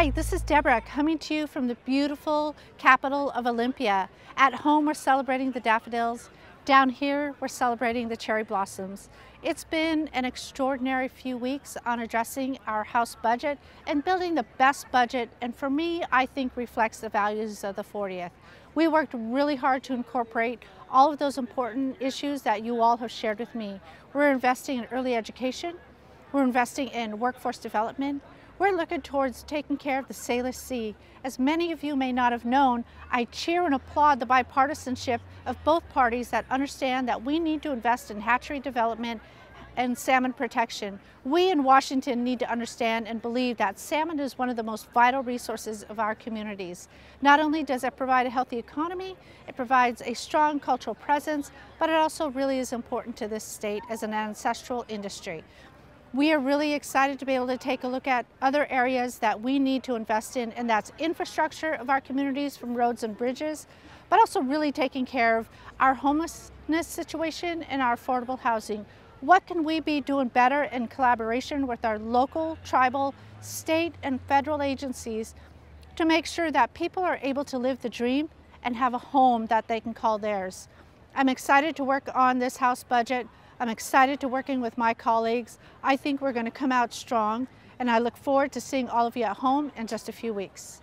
Hi, this is Deborah coming to you from the beautiful capital of Olympia. At home, we're celebrating the daffodils. Down here, we're celebrating the cherry blossoms. It's been an extraordinary few weeks on addressing our house budget and building the best budget, and for me, I think reflects the values of the 40th. We worked really hard to incorporate all of those important issues that you all have shared with me. We're investing in early education, we're investing in workforce development, we're looking towards taking care of the Salish Sea. As many of you may not have known, I cheer and applaud the bipartisanship of both parties that understand that we need to invest in hatchery development and salmon protection. We in Washington need to understand and believe that salmon is one of the most vital resources of our communities. Not only does it provide a healthy economy, it provides a strong cultural presence, but it also really is important to this state as an ancestral industry. We are really excited to be able to take a look at other areas that we need to invest in, and that's infrastructure of our communities from roads and bridges, but also really taking care of our homelessness situation and our affordable housing. What can we be doing better in collaboration with our local, tribal, state, and federal agencies to make sure that people are able to live the dream and have a home that they can call theirs? I'm excited to work on this House budget. I'm excited to working with my colleagues. I think we're going to come out strong and I look forward to seeing all of you at home in just a few weeks.